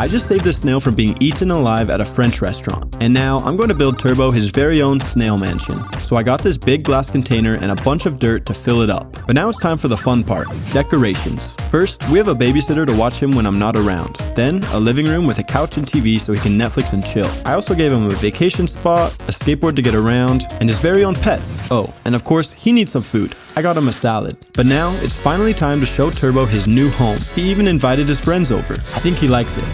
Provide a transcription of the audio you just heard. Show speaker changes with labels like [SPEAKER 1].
[SPEAKER 1] I just saved the snail from being eaten alive at a French restaurant. And now I'm going to build Turbo his very own snail mansion. So I got this big glass container and a bunch of dirt to fill it up. But now it's time for the fun part, decorations. First, we have a babysitter to watch him when I'm not around. Then, a living room with a couch and TV so he can Netflix and chill. I also gave him a vacation spot, a skateboard to get around, and his very own pets. Oh, and of course, he needs some food. I got him a salad. But now, it's finally time to show Turbo his new home. He even invited his friends over. I think he likes it.